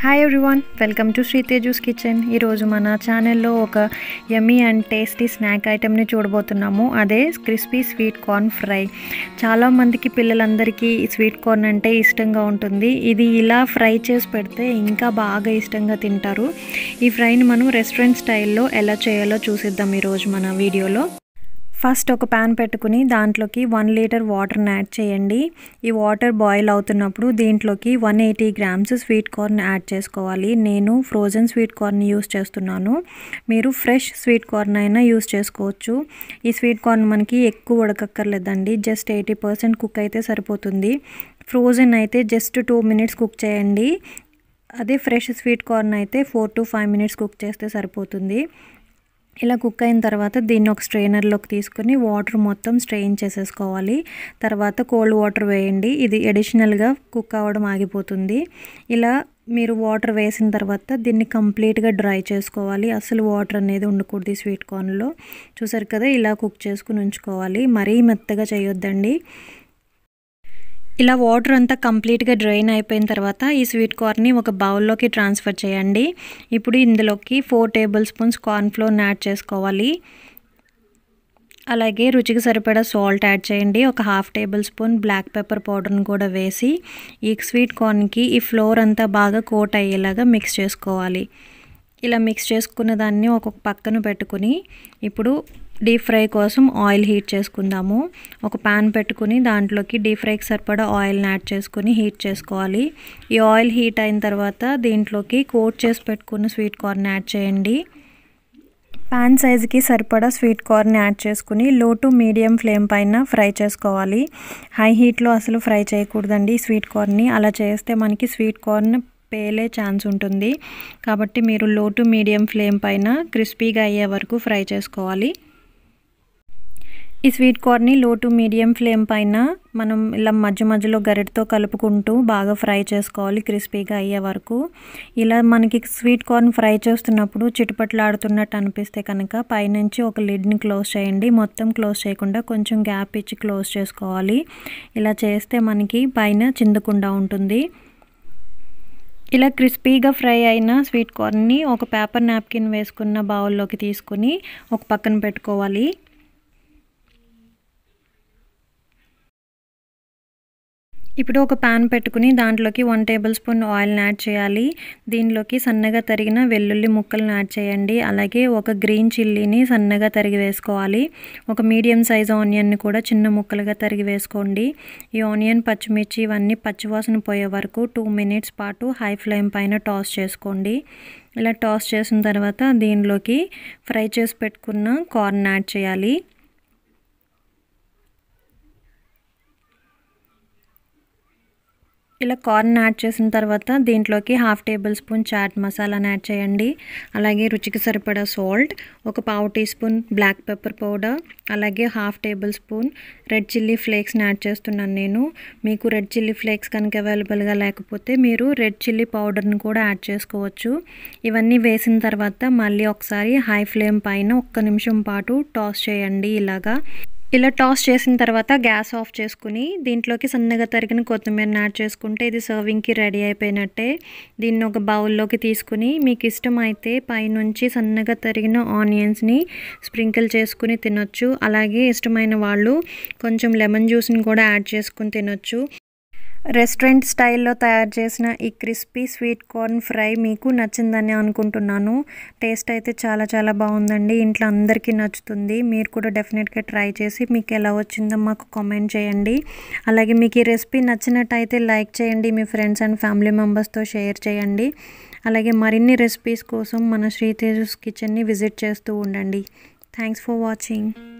Hi everyone welcome to Sri Teju's kitchen ఈరోజు మన ఛానల్లో ఒక యమ్మీ అండ్ టేస్టీ స్నాక్ ఐటెంని చూడబోతున్నాము. అదే క్రిస్పీ స్వీట్ కార్న్ ఫ్రై చాలామందికి పిల్లలందరికీ స్వీట్ కార్న్ అంటే ఇష్టంగా ఉంటుంది. ఇది ఇలా ఫ్రై చేసి పెడితే ఇంకా బాగా ఇష్టంగా తింటారు. ఈ ఫ్రైని మనం రెస్టారెంట్ స్టైల్లో ఎలా చేయాలో చూసిద్దాం ఈరోజు మన వీడియోలో ఫస్ట్ ఒక ప్యాన్ పెట్టుకుని దాంట్లోకి వన్ లీటర్ వాటర్ని యాడ్ చేయండి. ఈ వాటర్ బాయిల్ అవుతున్నప్పుడు దీంట్లోకి one eighty grams sweet corn add చేసుకోవాలి. నేను ఫ్రోజన్ స్వీట్ కార్న్ యూస్ చేస్తున్నాను. మీరు ఫ్రెష్ స్వీట్ కార్న్ అయినా యూస్ చేసుకోవచ్చు. ఈ స్వీట్ కార్న్ మనకి ఎక్కువ ఉడకక్కర్లేదండి. జస్ట్ ఎయిటీ పర్సెంట్ కుక్ అయితే సరిపోతుంది. ఫ్రోజన్ అయితే జస్ట్ టూ మినిట్స్ కుక్ చేయండి. అదే ఫ్రెష్ స్వీట్ కార్న్ అయితే four to five minutes cook చేస్తే సరిపోతుంది. ఇలా కుక్ అయిన తర్వాత దీన్ని ఒక స్ట్రెయినర్లోకి తీసుకుని వాటర్ మొత్తం స్ట్రెయిన్ చేసేసుకోవాలి. తర్వాత కోల్డ్ వాటర్ వేయండి. ఇది అడిషనల్గా కుక్ అవ్వడం ఆగిపోతుంది. ఇలా మీరు వాటర్ వేసిన తర్వాత దీన్ని కంప్లీట్గా డ్రై చేసుకోవాలి. అసలు వాటర్ అనేది ఉండకూడదు స్వీట్ కార్న్లో. చూసారు కదా ఇలా కుక్ చేసుకుని ఉంచుకోవాలి. మరీ మెత్తగా చేయొద్దండి. ఇలా వాటర్ అంతా కంప్లీట్గా డ్రైన్ అయిపోయిన తర్వాత ఈ స్వీట్ కార్న్ని ఒక బౌల్లోకి ట్రాన్స్ఫర్ చేయండి. ఇప్పుడు ఇందులోకి ఫోర్ టేబుల్ స్పూన్స్ కార్న్ఫ్లోర్ని యాడ్ చేసుకోవాలి. అలాగే రుచికి సరిపడా సాల్ట్ యాడ్ చేయండి. ఒక half tablespoon black pepper పౌడర్ని కూడా వేసి ఈ స్వీట్ కార్న్కి ఈ ఫ్లోర్ అంతా బాగా కోట్ అయ్యేలాగా మిక్స్ చేసుకోవాలి. ఇలా మిక్స్ చేసుకున్న దాన్ని ఒక్కొక్క పక్కన పెట్టుకుని ఇప్పుడు డీప్ ఫ్రై కోసం ఆయిల్ హీట్ చేసుకుందాము. ఒక ప్యాన్ పెట్టుకుని దాంట్లోకి డీప్ ఫ్రైకి సరిపడా ఆయిల్ని యాడ్ చేసుకుని హీట్ చేసుకోవాలి. ఈ ఆయిల్ హీట్ అయిన తర్వాత దీంట్లోకి కోట్ చేసి పెట్టుకున్న స్వీట్ కార్న్ యాడ్ చేయండి. ప్యాన్ సైజుకి సరిపడా స్వీట్ కార్న్ యాడ్ చేసుకుని లో టు మీడియం ఫ్లేమ్ పైన ఫ్రై చేసుకోవాలి. హై హీట్లో అసలు ఫ్రై చేయకూడదండి స్వీట్ కార్న్ని అలా చేస్తే మనకి స్వీట్ కార్న్ పేలే ఛాన్స్ ఉంటుంది. కాబట్టి మీరు లో టు మీడియం ఫ్లేమ్ పైన క్రిస్పీగా అయ్యే వరకు ఫ్రై చేసుకోవాలి. ఈ స్వీట్ కార్న్ని లో టు మీడియం ఫ్లేమ్ పైన మనం ఇలా మధ్య మధ్యలో గరిటతో కలుపుకుంటూ బాగా ఫ్రై చేసుకోవాలి క్రిస్పీగా అయ్యే వరకు. ఇలా మనకి స్వీట్ కార్న్ ఫ్రై చేస్తున్నప్పుడు చిటపట్లాడుతున్నట్టు అనిపిస్తే కనుక పైనుంచి ఒక లిడ్ని క్లోజ్ చేయండి. మొత్తం క్లోజ్ చేయకుండా కొంచెం గ్యాప్ ఇచ్చి క్లోజ్ చేసుకోవాలి. ఇలా చేస్తే మనకి పైన చిందకుండా ఉంటుంది. ఇలా క్రిస్పీగా ఫ్రై అయిన స్వీట్ కార్న్ని ఒక పేపర్ నాప్కిన్ వేసుకున్న బౌల్లోకి తీసుకుని ఒక పక్కన పెట్టుకోవాలి. ఇప్పుడు ఒక పాన్ పెట్టుకుని దాంట్లోకి వన్ టేబుల్ స్పూన్ ఆయిల్ని యాడ్ చేయాలి. దీనిలోకి సన్నగా తరిగిన వెల్లుల్లి ముక్కలను యాడ్ చేయండి. అలాగే ఒక గ్రీన్ చిల్లీని సన్నగా తరిగి వేసుకోవాలి. ఒక మీడియం సైజ్ ఆనియన్ని కూడా చిన్న ముక్కలుగా తరిగి వేసుకోండి. ఈ ఆనియన్ పచ్చిమిర్చి ఇవన్నీ పచ్చివాసన పోయే వరకు టూ మినిట్స్ పాటు హై ఫ్లేమ్ పైన టాస్ చేసుకోండి. ఇలా టాస్ చేసిన తర్వాత దీనిలోకి ఫ్రై చేసి పెట్టుకున్న కార్న్ యాడ్ చేయాలి. ఇలా కార్న్ యాడ్ చేసిన తర్వాత దీంట్లోకి హాఫ్ టేబుల్ స్పూన్ చాట్ మసాలాను యాడ్ చేయండి. అలాగే రుచికి సరిపడా సాల్ట్ ఒక పావు teaspoon black pepper powder అలాగే half tablespoon red chilli ఫ్లేక్స్ని యాడ్ చేస్తున్నాను నేను. మీకు రెడ్ చిల్లీ ఫ్లేక్స్ కనుక అవైలబుల్గా లేకపోతే మీరు రెడ్ చిల్లీ పౌడర్ని కూడా యాడ్ చేసుకోవచ్చు. ఇవన్నీ వేసిన తర్వాత మళ్ళీ ఒకసారి హై ఫ్లేమ్ పైన ఒక్క నిమిషం పాటు టాస్ చేయండి ఇలాగా. ఇలా టాస్ చేసిన తర్వాత గ్యాస్ ఆఫ్ చేసుకుని దీంట్లోకి సన్నగా తరిగిన కొత్తిమీరని యాడ్ చేసుకుంటే ఇది సర్వింగ్కి రెడీ అయిపోయినట్టే. దీన్ని ఒక బౌల్లోకి తీసుకుని మీకు ఇష్టమైతే పైనుంచి సన్నగా తరిగిన ఆనియన్స్ని స్ప్రింకిల్ చేసుకుని తినొచ్చు. అలాగే ఇష్టమైన వాళ్ళు కొంచెం లెమన్ జ్యూస్ని కూడా యాడ్ చేసుకుని తినొచ్చు. రెస్టారెంట్ స్టైల్లో తయారు చేసిన ఈ క్రిస్పీ స్వీట్ కార్న్ ఫ్రై మీకు నచ్చిందని అనుకుంటున్నాను. టేస్ట్ అయితే చాలా చాలా బాగుందండి. ఇంట్లో అందరికీ నచ్చుతుంది. మీరు కూడా డెఫినెట్గా ట్రై చేసి మీకు ఎలా వచ్చిందో మాకు కామెంట్ చేయండి. అలాగే మీకు ఈ రెసిపీ నచ్చినట్టయితే లైక్ చేయండి. మీ ఫ్రెండ్స్ అండ్ ఫ్యామిలీ మెంబర్స్తో షేర్ చేయండి. అలాగే మరిన్ని రెసిపీస్ కోసం మన శ్రీతేజస్ కిచెన్ని విజిట్ చేస్తూ ఉండండి. Thanks for watching.